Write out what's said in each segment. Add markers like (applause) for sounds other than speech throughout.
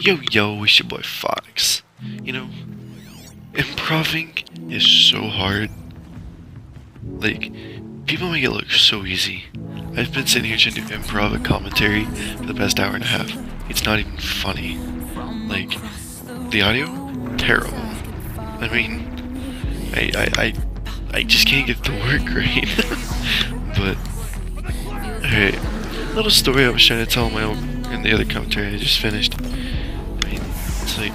Yo, yo, it's your boy Foxx. You know, improving is so hard. Like, people make it look so easy. I've been sitting here trying to improv a commentary for the past hour and a half. It's not even funny. Like, the audio? Terrible. I mean, I, I, I, I just can't get the (laughs) work right. (laughs) but, alright. Little story I was trying to tell my own in the other commentary I just finished. It's like,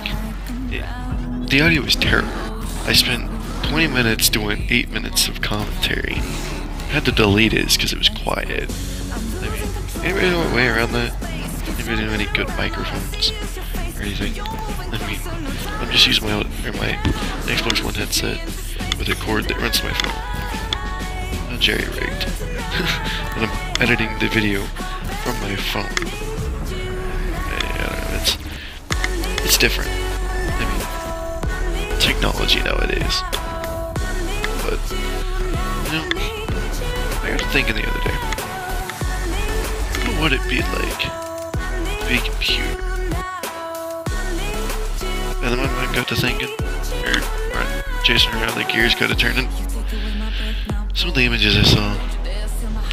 it, the audio was terrible. I spent 20 minutes doing 8 minutes of commentary. I had to delete it because it was quiet. I mean, anybody know a way around that? Anybody know any good microphones or anything? I mean, I'm just using my or my Xbox One headset with a cord that runs my phone. Not jerry rigged. (laughs) and I'm editing the video from my phone. Different. I mean, technology nowadays. But you know, I got thinking the other day. What would it be like to be a computer? And then I got to thinking, or, or chasing around the gears got to turning. Some of the images I saw.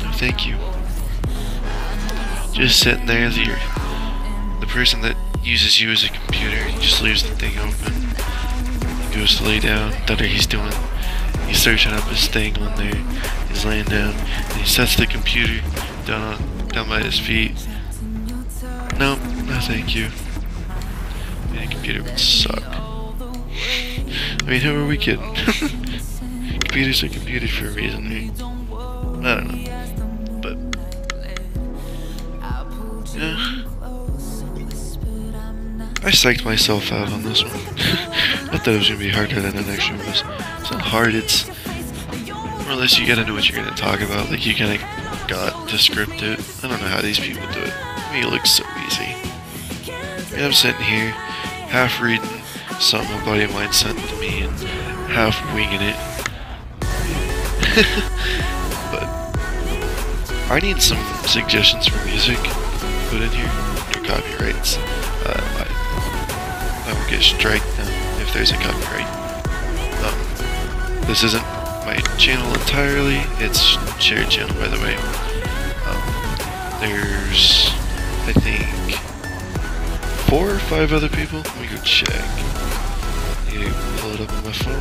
Oh, thank you. Just sitting there you're the person that uses you as a computer, he just leaves the thing open. He goes to lay down, that he's doing, he's searching up his thing on there, he's laying down, and he sets the computer down on, down by his feet. No, no thank you. Man, a computer would suck. I mean, who are we kidding? (laughs) computers are computers for a reason, right? Psyched myself out on this one. (laughs) I thought it was gonna be harder than it actually was. It's not hard, it's more or less you gotta know what you're gonna talk about. Like you kinda got to script it. I don't know how these people do it. I mean, it looks so easy. And I'm sitting here, half reading something a buddy of mine sent to me and half winging it. (laughs) but I need some suggestions for music put in here. No copyrights. Uh, I will get strike down if there's a copyright. Um, this isn't my channel entirely, it's shared channel by the way. Um, there's, I think, four or five other people. Let me go check. You pull it up on my phone.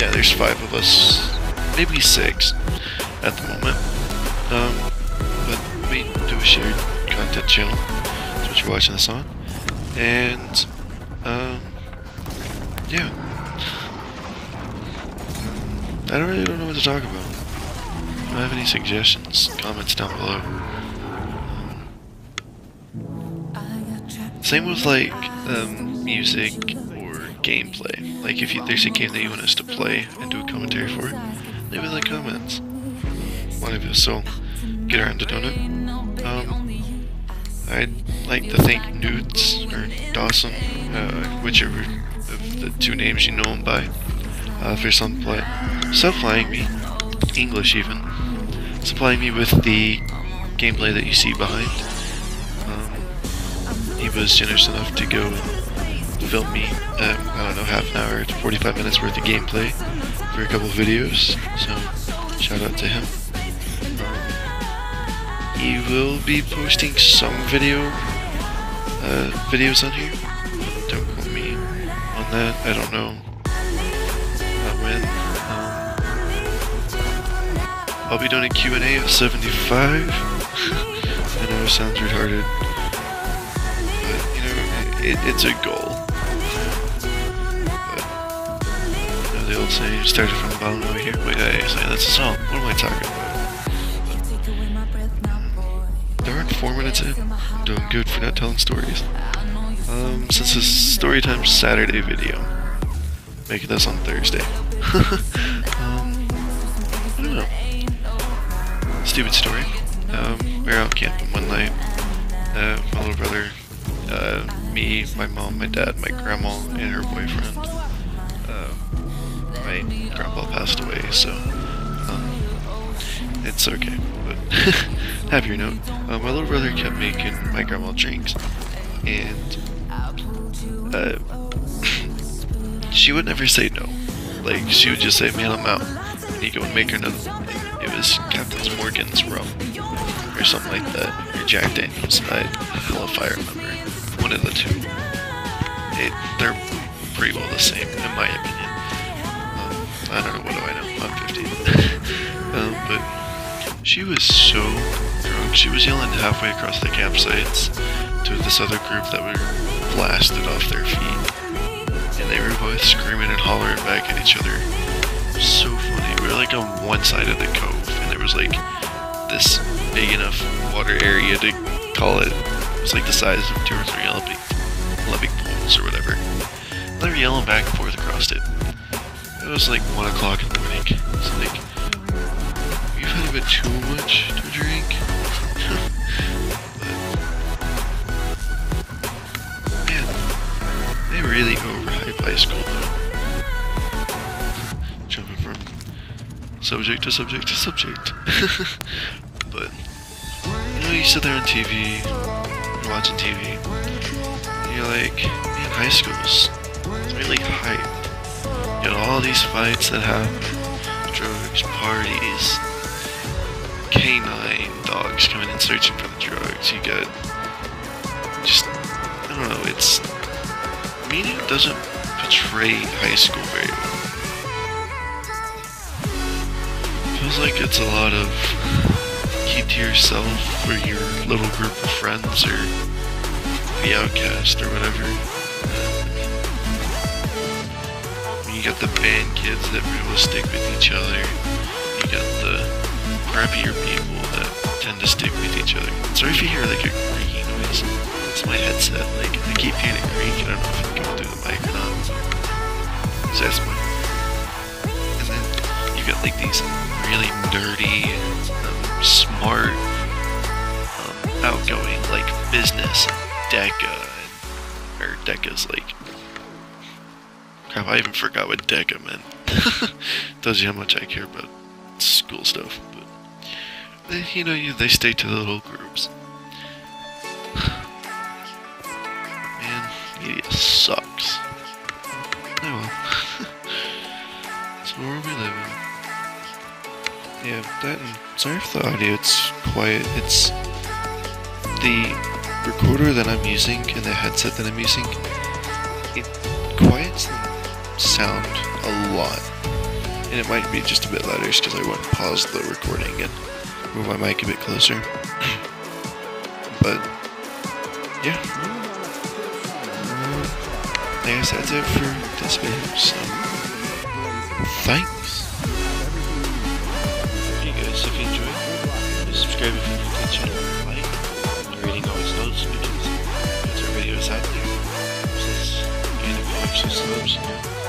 Yeah, there's five of us, maybe six at the moment. Um, but we do a shared content channel what you're watching this on. And, um, yeah. I don't really don't know what to talk about. If you have any suggestions, comments down below. Same with like um, music or gameplay. Like if you, there's a game that you want us to play and do a commentary for, leave it in the comments. One of us will get around to doing it. I'd like to thank Newts, or Dawson, uh, whichever of the two names you know him by, uh, for supply supplying me, English even, supplying me with the gameplay that you see behind. Um, he was generous enough to go and film me, uh, I don't know, half an hour to 45 minutes worth of gameplay for a couple videos, so shout out to him. He will be posting some video uh, videos on here. Don't quote me on that. I don't know uh, when. Um, I'll be doing a Q&A at 75. (laughs) I know it sounds retarded, but you know it, it's a goal. But you know, the old saying, started from the bottom over here. Wait, I, I, that's a song. What am I talking about? Four minutes in. I'm doing good for not telling stories. Um, since this story time Saturday video, making this on Thursday. (laughs) um, I don't know. Stupid story. Um, we were out camping one night. Uh, my little brother, uh, me, my mom, my dad, my grandma, and her boyfriend. Uh, my grandpa passed away, so um, it's okay. But (laughs) happier note, uh, my little brother kept making my grandma drinks, and uh, (laughs) she would never say no. Like she would just say, "Man, I'm out," and he'd go and make her another. It was Captain's Morgan's rum, or something like that, or Jack Daniels. I hell if I remember. One of the two. It, they're pretty well the same, in my opinion. Um, I don't know what do I know. I'm 15. (laughs) she was so drunk. She was yelling halfway across the campsites to this other group that were blasted off their feet. And they were both screaming and hollering back at each other. So funny. We were like on one side of the cove, and there was like this big enough water area to call it. It was like the size of two or three Olympic, Olympic pools or whatever. They were yelling back and forth across it. It was like 1 o'clock in the morning. It's like, a bit too much to drink. but, (laughs) man, they really overhype high school though. Jumping from subject to subject to subject. (laughs) but, you know, you sit there on TV, watching TV, you're like, man, high school's really hype. You got all these fights that happen, drugs, parties, dogs coming in searching for the drugs. You got just, I don't know, it's, media doesn't portray high school very well. Feels like it's a lot of keep to yourself or your little group of friends or the outcast or whatever. You got the band kids that will stick with each other. You got the crappier people that tend to stick with each other. Sorry if you hear like a creaky noise. It's my headset. Like I keep hearing it creak. I don't know if it's coming through the mic or not. So that's my. And then you got like these really nerdy, um, smart, um, outgoing like business, Deca, and, or Deca's like Crap, I even forgot what DECA meant. (laughs) Tells you how much I care about school stuff. You know, you, they stay to the little groups. Man, media sucks. Oh well. where are we living? Yeah, that and sorry for the audio, it's quiet. It's the recorder that I'm using and the headset that I'm using. It quiets the sound a lot. And it might be just a bit louder because I went and paused the recording and move my mic a bit closer. but, yeah. I guess that's it for this video, so thanks. Hey guys, if you enjoyed, please subscribe if you're new to the channel, like, and reading always helps because it's our videos out there. Of extra subs, you know,